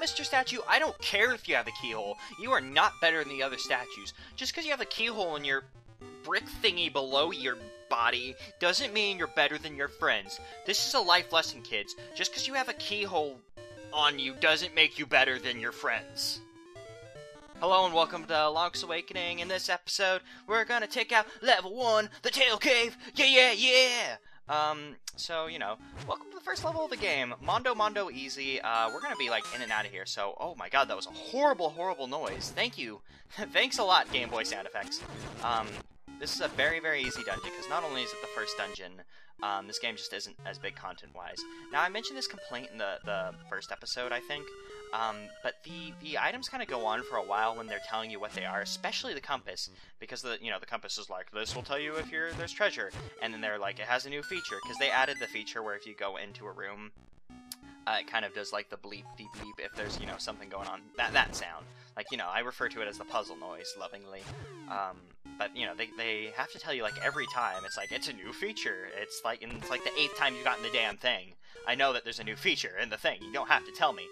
Mr. Statue. I don't care if you have a keyhole. You are not better than the other statues. Just because you have a keyhole in your brick thingy below your body doesn't mean you're better than your friends. This is a life lesson, kids. Just because you have a keyhole on you doesn't make you better than your friends. Hello and welcome to Lonk's Awakening. In this episode, we're gonna take out level one, the Tail Cave. Yeah, yeah, yeah. Um, so you know, welcome to the first level of the game, Mondo Mondo Easy. Uh, we're gonna be like in and out of here. So, oh my God, that was a horrible, horrible noise. Thank you, thanks a lot, Game Boy sound effects. Um, this is a very, very easy dungeon because not only is it the first dungeon, um, this game just isn't as big content-wise. Now, I mentioned this complaint in the the first episode, I think. Um, but the the items kind of go on for a while when they're telling you what they are, especially the compass, because the you know the compass is like this will tell you if you're there's treasure, and then they're like it has a new feature because they added the feature where if you go into a room, uh, it kind of does like the bleep deep bleep if there's you know something going on that that sound like you know I refer to it as the puzzle noise lovingly. Um, but you know they, they have to tell you like every time it's like it's a new feature. It's like and it's like the eighth time you've gotten the damn thing. I know that there's a new feature in the thing. You don't have to tell me.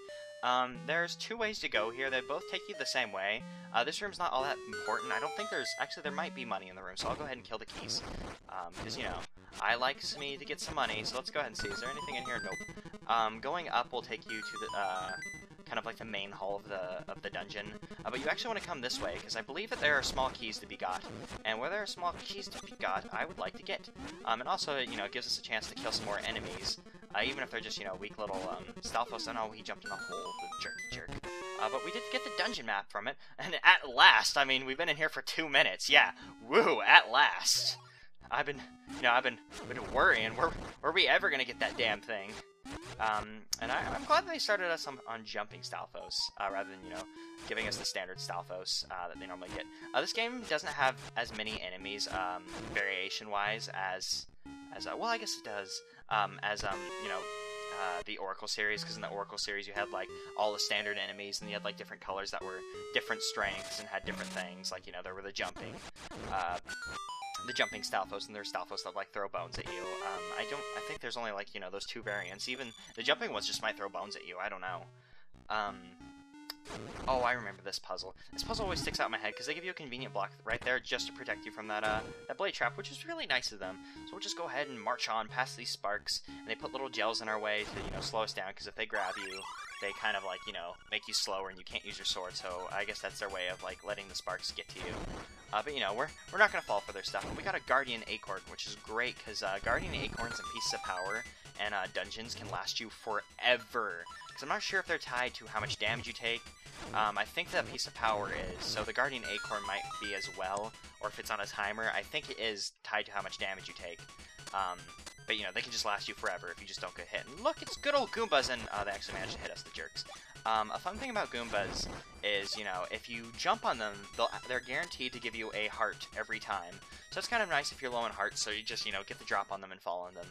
Um, there's two ways to go here. They both take you the same way. Uh, this room's not all that important. I don't think there's... Actually, there might be money in the room, so I'll go ahead and kill the keys. Because, um, you know, I like me to get some money, so let's go ahead and see. Is there anything in here? Nope. Um, going up will take you to the... Uh, kind of like the main hall of the of the dungeon. Uh, but you actually want to come this way, because I believe that there are small keys to be got. And where there are small keys to be got, I would like to get. Um, and also, you know, it gives us a chance to kill some more enemies. Uh, even if they're just, you know, weak little um, Stalfos. Oh he jumped in a hole, jerky jerk. Uh, but we did get the dungeon map from it, and at last, I mean, we've been in here for two minutes. Yeah, woo, at last. I've been, you know, I've been, been worrying. Were, were we ever gonna get that damn thing? Um, and I, am glad they started us on, on jumping Stalfos, uh, rather than, you know, giving us the standard Stalfos uh, that they normally get. Uh, this game doesn't have as many enemies, um, variation-wise, as, as, uh, well, I guess it does, um, as, um, you know, uh, the Oracle series, because in the Oracle series you had like all the standard enemies, and you had like different colors that were different strengths and had different things. Like you know there were the jumping, uh, the jumping Stalfos, and there's Stalfos that like throw bones at you. Um, I don't. I think there's only like you know those two variants. Even the jumping ones just might throw bones at you. I don't know. Um, Oh, I remember this puzzle. This puzzle always sticks out in my head because they give you a convenient block right there just to protect you from that uh, that blade trap, which is really nice of them. So we'll just go ahead and march on past these sparks, and they put little gels in our way to you know slow us down because if they grab you, they kind of like you know make you slower and you can't use your sword. So I guess that's their way of like letting the sparks get to you. Uh, but you know we're we're not gonna fall for their stuff. And we got a guardian acorn, which is great because uh, guardian acorns and pieces of power and uh, dungeons can last you forever. Because I'm not sure if they're tied to how much damage you take um, I think that piece of power is, so the Guardian Acorn might be as well, or if it's on a timer, I think it is tied to how much damage you take. Um, but, you know, they can just last you forever if you just don't get hit. And look, it's good old Goombas, and uh, they actually managed to hit us, the jerks. Um, a fun thing about Goombas is, you know, if you jump on them, they're guaranteed to give you a heart every time. So it's kind of nice if you're low on hearts, so you just, you know, get the drop on them and fall on them.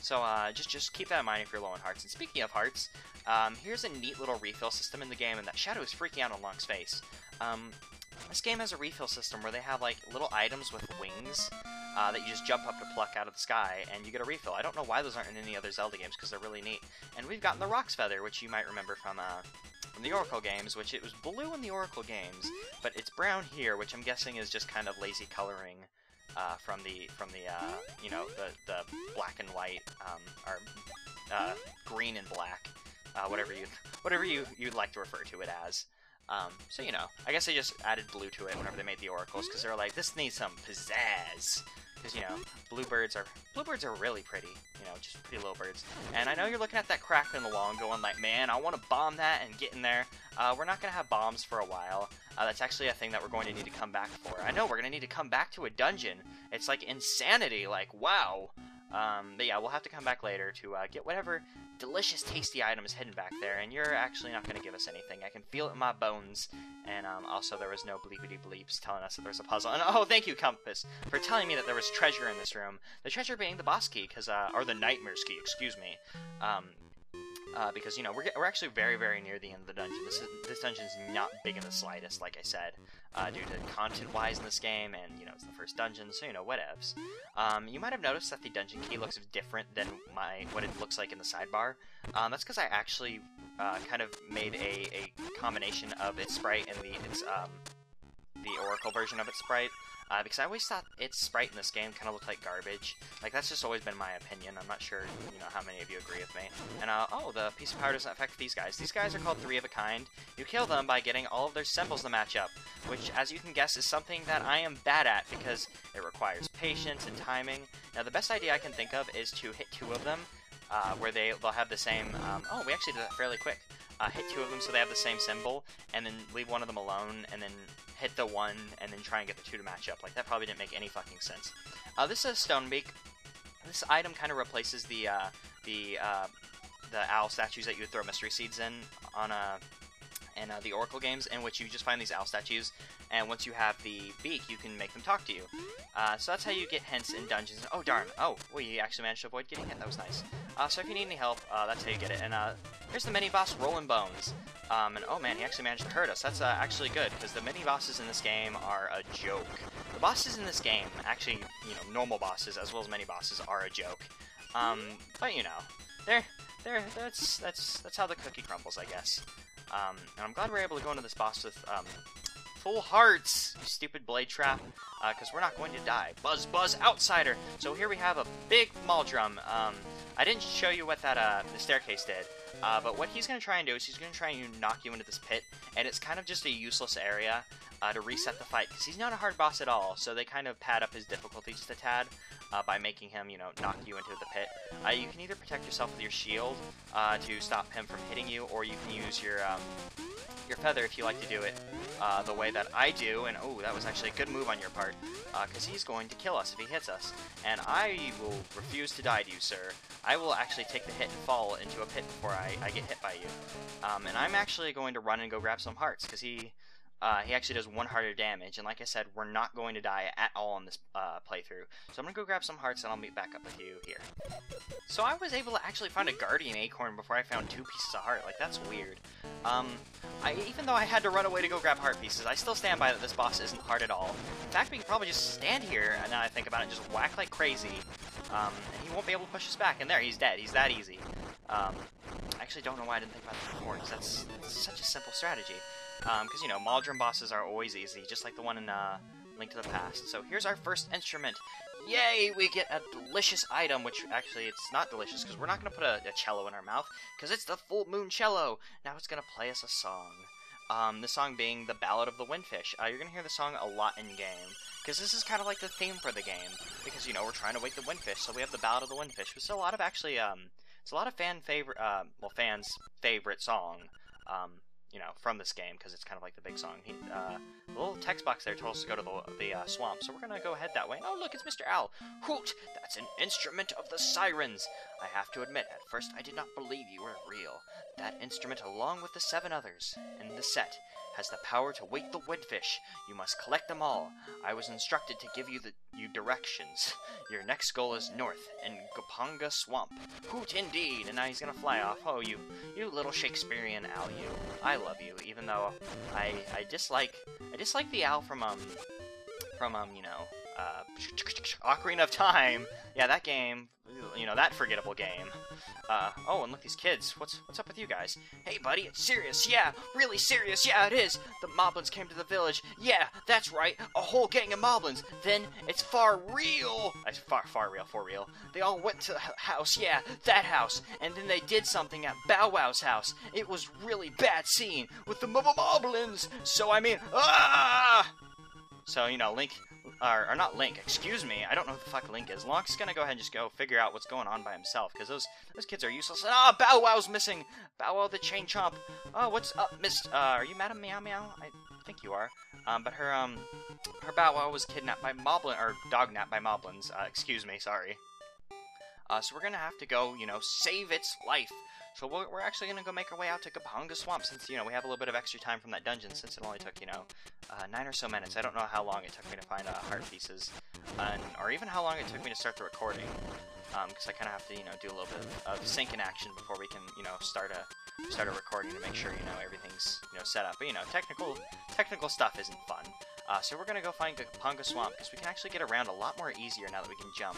So uh, just just keep that in mind if you're low on hearts. And speaking of hearts, um, here's a neat little refill system in the game, and that Shadow is freaking out on Lonk's face. Um, this game has a refill system where they have like little items with wings uh, that you just jump up to pluck out of the sky, and you get a refill. I don't know why those aren't in any other Zelda games because they're really neat. And we've gotten the Roc's Feather, which you might remember from uh, from the Oracle games, which it was blue in the Oracle games, but it's brown here, which I'm guessing is just kind of lazy coloring uh, from the from the uh, you know the the black and white um, or uh, green and black, uh, whatever you whatever you you'd like to refer to it as. Um, so you know, I guess they just added blue to it whenever they made the oracles because they're like, this needs some pizzazz. Because you know, bluebirds are bluebirds are really pretty. You know, just pretty little birds. And I know you're looking at that crack in the wall, and going like, man, I want to bomb that and get in there. Uh, we're not gonna have bombs for a while. Uh, that's actually a thing that we're going to need to come back for. I know we're gonna need to come back to a dungeon. It's like insanity. Like wow. Um, but yeah, we'll have to come back later to uh, get whatever delicious, tasty items hidden back there, and you're actually not going to give us anything. I can feel it in my bones, and um, also there was no bleepity bleeps telling us that there's a puzzle. And oh, thank you, Compass, for telling me that there was treasure in this room. The treasure being the boss key, cause, uh, or the nightmare's key, excuse me. Um, uh, because you know we're, we're actually very very near the end of the dungeon. This is, this dungeon is not big in the slightest, like I said, uh, due to content wise in this game, and you know it's the first dungeon, so you know whatevs. Um, you might have noticed that the dungeon key looks different than my what it looks like in the sidebar. Um, that's because I actually uh, kind of made a, a combination of its sprite and the its um, the Oracle version of its sprite. Uh, because I always thought its sprite in this game kind of looked like garbage. Like, that's just always been my opinion. I'm not sure, you know, how many of you agree with me. And, uh, oh, the piece of power doesn't affect these guys. These guys are called Three of a Kind. You kill them by getting all of their symbols to match up, which, as you can guess, is something that I am bad at because it requires patience and timing. Now, the best idea I can think of is to hit two of them, uh, where they, they'll have the same, um, oh, we actually did that fairly quick. Uh, hit two of them so they have the same symbol, and then leave one of them alone, and then hit the one, and then try and get the two to match up. Like, that probably didn't make any fucking sense. Uh, this is Stonebeak. This item kind of replaces the, uh, the, uh, the owl statues that you would throw mystery seeds in on a, in uh, the Oracle games, in which you just find these owl statues, and once you have the beak, you can make them talk to you. Uh, so that's how you get hints in dungeons. Oh, darn. Oh, we actually managed to avoid getting hit. That was nice. Uh, so if you need any help, uh, that's how you get it. And uh, here's the mini-boss, Rolling Bones. Um, and oh man, he actually managed to hurt us. That's uh, actually good, because the mini-bosses in this game are a joke. The bosses in this game, actually, you know, normal bosses as well as mini-bosses are a joke. Um, but you know, they're, they're, that's, that's, that's how the cookie crumbles, I guess. Um, and I'm glad we're able to go into this boss with, um, full hearts, you stupid blade trap, because uh, we're not going to die. Buzz, buzz, outsider! So here we have a big Moldorm. Um, I didn't show you what that, uh, the staircase did, uh, but what he's going to try and do is he's going to try and knock you into this pit, and it's kind of just a useless area uh, to reset the fight, because he's not a hard boss at all, so they kind of pad up his difficulty just a tad uh, by making him, you know, knock you into the pit. Uh, you can either protect yourself with your shield uh, to stop him from hitting you, or you can use your, um, your feather if you like to do it uh, the way that I do, and oh, that was actually a good move on your part, because uh, he's going to kill us if he hits us, and I will refuse to die to you, sir. I will actually take the hit and fall into a pit before I, I get hit by you. Um, and I'm actually going to run and go grab some hearts, because he uh, he actually does one heart of damage, and like I said, we're not going to die at all in this uh, playthrough. So I'm going to go grab some hearts, and I'll meet back up with you here. So I was able to actually find a Guardian Acorn before I found two pieces of heart. Like, that's weird. Um, I, even though I had to run away to go grab heart pieces, I still stand by that this boss isn't hard at all. In fact, we can probably just stand here, and now I think about it, just whack like crazy, um, and he won't be able to push us back. And there, he's dead. He's that easy. Um, I actually don't know why I didn't think about that before, because that's, that's such a simple strategy. Because, um, you know, Moldorm bosses are always easy, just like the one in uh, Link to the Past. So here's our first instrument. Yay, we get a delicious item, which actually it's not delicious, because we're not going to put a, a, cello in our mouth, because it's the Full Moon Cello! Now it's going to play us a song. Um, the song being The Ballad of the Windfish. Uh, you're going to hear the song a lot in-game, because this is kind of like the theme for the game, because, you know, we're trying to wake the windfish, so we have The Ballad of the Windfish, is a lot of actually, um, it's a lot of fan favorite, uh, well, fans' favorite song. Um, you know, from this game because it's kind of like the big song. He, uh, the little text box there told us to go to the, the uh, swamp, so we're gonna go head that way. Oh, look, it's Mr. Owl. Hoot! That's an instrument of the sirens. I have to admit, at first I did not believe you were real. That instrument, along with the seven others in the set, has the power to wake the windfish. You must collect them all. I was instructed to give you the you directions. Your next goal is north, in Goponga Swamp. Hoot indeed! And now he's gonna fly off. Oh, you, you little Shakespearean owl, you. I love you, even though I, I dislike, I dislike the owl from, um, from, um, you know, uh, Ocarina of Time. Yeah, that game, you know, that forgettable game. Uh, oh, and look, these kids. What's what's up with you guys? Hey, buddy, it's serious. Yeah, really serious. Yeah, it is. The Moblins came to the village. Yeah, that's right. A whole gang of Moblins. Then it's far real. I far far real, for real. They all went to the house. Yeah, that house. And then they did something at Bow Wow's house. It was really bad scene with the Moblins. So I mean, ah. So you know, Link or, or, not Link, excuse me, I don't know who the fuck Link is. Link's gonna go ahead and just go figure out what's going on by himself, because those those kids are useless. Ah, Bow Wow's missing! Bow Wow the Chain Chomp! Oh, what's up, Miss, uh, are you Madam Meow Meow? I think you are. Um, but her, um, her Bow Wow was kidnapped by Moblin, or dognapped by Moblins, uh, excuse me, sorry. Uh, so we're gonna have to go, you know, save its life. So we're actually going to go make our way out to Goponga Swamp since, you know, we have a little bit of extra time from that dungeon since it only took, you know, uh, nine or so minutes. I don't know how long it took me to find uh, heart pieces, and, or even how long it took me to start the recording. because I kind of have to, you know, do a little bit of sync in action before we can, you know, start a start a recording to make sure you know everything's you know set up. But you know, technical technical stuff isn't fun. Uh, so we're gonna go find Goponga Swamp because we can actually get around a lot more easier now that we can jump.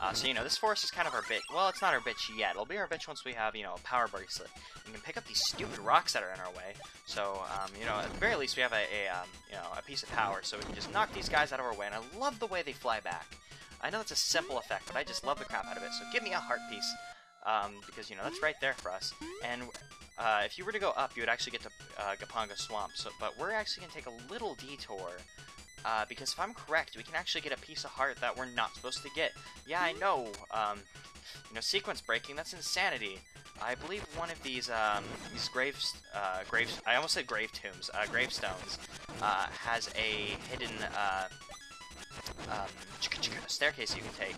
Uh, so you know, this forest is kind of our bitch. Well, it's not our bitch yet. It'll be our bitch once we have you know a power bracelet. We can pick up these stupid rocks that are in our way. So um, you know, at the very least, we have a, a um, you know a piece of power, so we can just knock these guys out of our way. And I love the way they fly back. I know it's a simple effect, but I just love the crap out of it. So give me a heart piece. Um, because, you know, that's right there for us. And uh, if you were to go up, you would actually get to uh, Goponga Swamp. So, But we're actually going to take a little detour. Uh, because if I'm correct, we can actually get a piece of heart that we're not supposed to get. Yeah, I know. Um, you know, sequence breaking, that's insanity. I believe one of these, um, these graves, uh, graves, I almost said grave tombs, uh, gravestones, uh, has a hidden, uh, um, staircase you can take.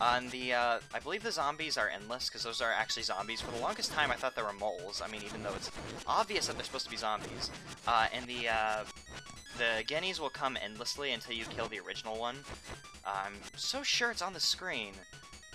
On the, uh, I believe the zombies are endless, because those are actually zombies. For the longest time, I thought they were moles. I mean, even though it's obvious that they're supposed to be zombies. Uh, and the, uh, the Ghinis will come endlessly until you kill the original one. I'm so sure it's on the screen.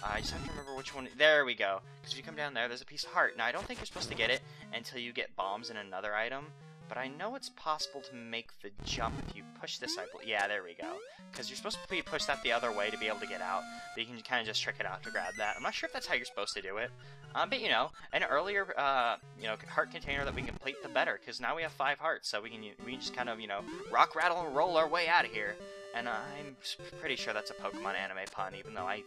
I just have to remember which one. There we go. Because if you come down there, there's a piece of heart. Now, I don't think you're supposed to get it until you get bombs in another item. But I know it's possible to make the jump if you push this, I believe. Yeah, there we go. Because you're supposed to be push that the other way to be able to get out. But you can kind of just trick it out to grab that. I'm not sure if that's how you're supposed to do it. Um, but, you know, an earlier, uh, you know, heart container that we can complete, the better. Because now we have five hearts, so we can, we can just kind of, you know, rock, rattle, and roll our way out of here. And uh, I'm pretty sure that's a Pokemon anime pun, even though I,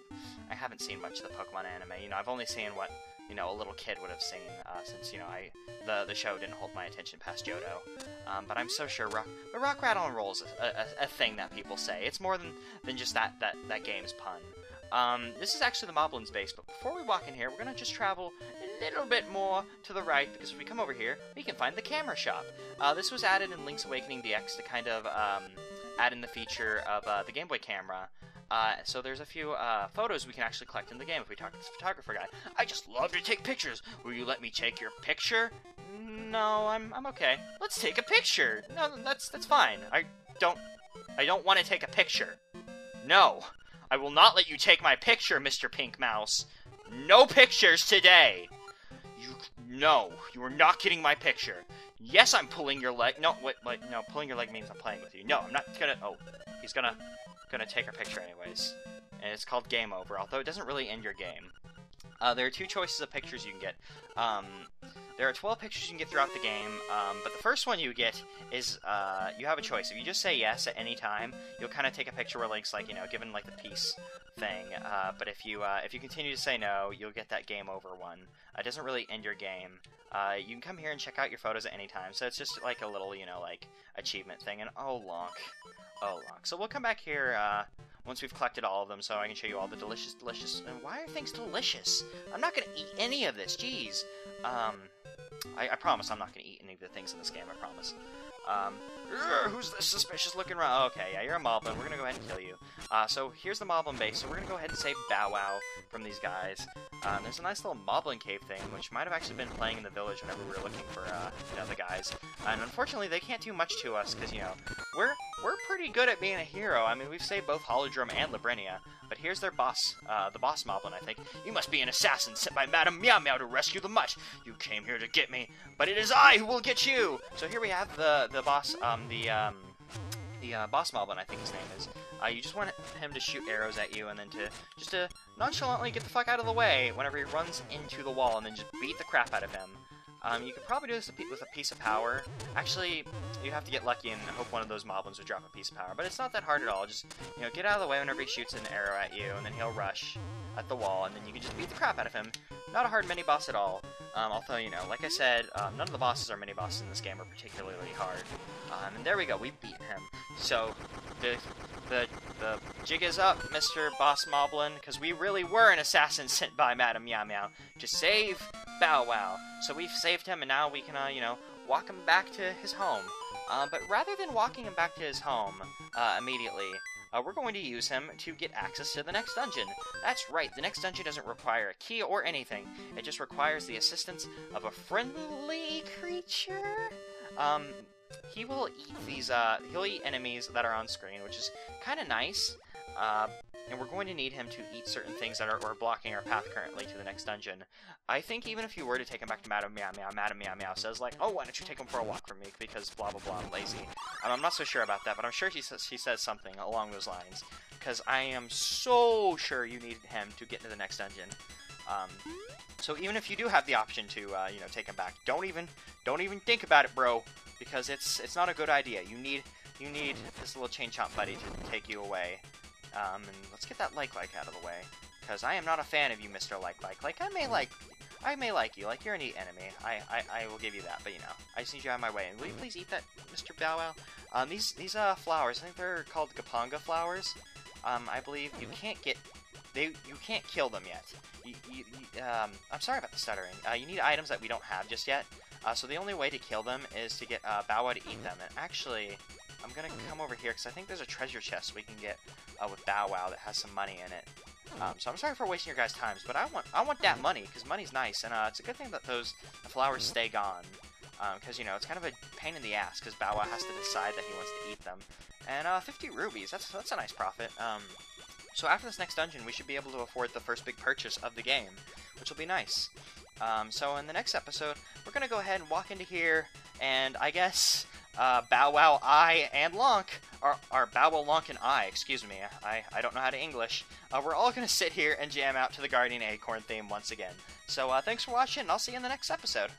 I haven't seen much of the Pokemon anime. You know, I've only seen what you know a little kid would have seen, uh, since you know I the the show didn't hold my attention past Johto. Um, but I'm so sure rock, but rock rattle and roll is a, a, a, thing that people say. It's more than than just that that that game's pun. Um, this is actually the Moblin's base, but before we walk in here, we're gonna just travel a little bit more to the right because if we come over here, we can find the camera shop. Uh, this was added in Link's Awakening DX to kind of um, add in the feature of uh, the Game Boy camera. Uh, so there's a few uh, photos we can actually collect in the game if we talk to this photographer guy. I just love to take pictures. Will you let me take your picture? No, I'm I'm okay. Let's take a picture. No, that's that's fine. I don't I don't want to take a picture. No, I will not let you take my picture, Mr. Pink Mouse. No pictures today. You no, you are not getting my picture. Yes, I'm pulling your leg. No, wait, wait, no, pulling your leg means I'm playing with you. No, I'm not gonna. Oh, he's gonna gonna take our picture anyways. And it's called Game Over, although it doesn't really end your game. Uh, there are two choices of pictures you can get. Um, there are 12 pictures you can get throughout the game, um, but the first one you get is uh, you have a choice. If you just say yes at any time, you'll kind of take a picture where Link's like, you know, given like the peace thing. Uh, but if you uh, if you continue to say no, you'll get that game over one. it doesn't really end your game. Uh, you can come here and check out your photos at any time, so it's just like a little, you know, like achievement thing. And oh, Lonk. Oh, Lonk. So we'll come back here uh, once we've collected all of them so I can show you all the delicious, delicious... And why are things delicious? I'm not going to eat any of this, jeez. Um, I, I promise I'm not going to eat any of the things in this game, I promise. Um, who's this suspicious looking around? Okay, yeah, you're a Moblin. We're gonna go ahead and kill you. Uh, so here's the Moblin base. So we're gonna go ahead and save Bow Wow from these guys. Uh, there's a nice little Moblin cave thing, which might have actually been playing in the village whenever we were looking for, uh, you know, the guys. And unfortunately, they can't do much to us because, you know, we're we're pretty good at being a hero. I mean, we've saved both Holodrum and Labrynna. But here's their boss, uh, the boss Moblin, I think. You must be an assassin sent by Madame Meow Meow to rescue the mutt. You came here to get me, but it is I who will get you. So here we have the the boss, um, the um, the uh, boss Moblin, I think his name is. Uh, you just want him to shoot arrows at you and then to just to nonchalantly get the fuck out of the way whenever he runs into the wall and then just beat the crap out of him. Um, you could probably do this with a piece of power. Actually, you have to get lucky and hope one of those moblins would drop a piece of power. But it's not that hard at all. Just, you know, get out of the way whenever he shoots an arrow at you, and then he'll rush at the wall, and then you can just beat the crap out of him. Not a hard mini-boss at all. Um, although, you know, like I said, um, none of the bosses or mini-bosses in this game are particularly hard. Um, and there we go, we beat him. So, the, the, the jig is up, Mr. Boss Moblin, because we really were an assassin sent by Madame Meow Meow to save Bow Wow. So we've saved him, and now we can, uh, you know, walk him back to his home. Uh, but rather than walking him back to his home uh, immediately, uh, we're going to use him to get access to the next dungeon. That's right, the next dungeon doesn't require a key or anything. It just requires the assistance of a friendly creature. Um, he will eat these, uh, he'll eat enemies that are on screen, which is kind of nice. Uh, and we're going to need him to eat certain things that are, are blocking our path currently to the next dungeon. I think even if you were to take him back to Madam Meow Meow, Madam Meow Meow says like, oh, why don't you take him for a walk from me, because blah blah blah, I'm lazy. Um, I'm not so sure about that, but I'm sure he says, he says something along those lines, because I am so sure you need him to get into the next dungeon. Um, so even if you do have the option to, uh, you know, take him back, don't even, don't even think about it, bro, because it's, it's not a good idea. You need, you need this little chain chomp buddy to take you away. Um, and let's get that like like out of the way, because I am not a fan of you, Mr. Like like. Like I may like, I may like you. Like you're a neat enemy. I, I, I will give you that. But you know, I just need you out of my way. And will you please eat that, Mr. Bow Wow? Um, these these uh flowers, I think they're called Goponga flowers. Um, I believe you can't get they you can't kill them yet. You, you, you, um, I'm sorry about the stuttering. Uh, you need items that we don't have just yet. Uh, so the only way to kill them is to get uh, Bow Wow to eat them. And actually, I'm gonna come over here because I think there's a treasure chest we can get uh, with Bow Wow that has some money in it. Um, so I'm sorry for wasting your guys' times, but I want I want that money because money's nice, and uh, it's a good thing that those flowers stay gone. Because, um, you know, it's kind of a pain in the ass because Bow Wow has to decide that he wants to eat them. And uh, 50 rubies, that's, that's a nice profit. Um, so after this next dungeon, we should be able to afford the first big purchase of the game, which will be nice. Um, so in the next episode, we're going to go ahead and walk into here, and I guess uh, Bow Wow, I, and Lonk, or Bow Wow, Lonk, and I, excuse me, I, I don't know how to English, uh, we're all going to sit here and jam out to the Guardian Acorn theme once again. So uh, thanks for watching, and I'll see you in the next episode.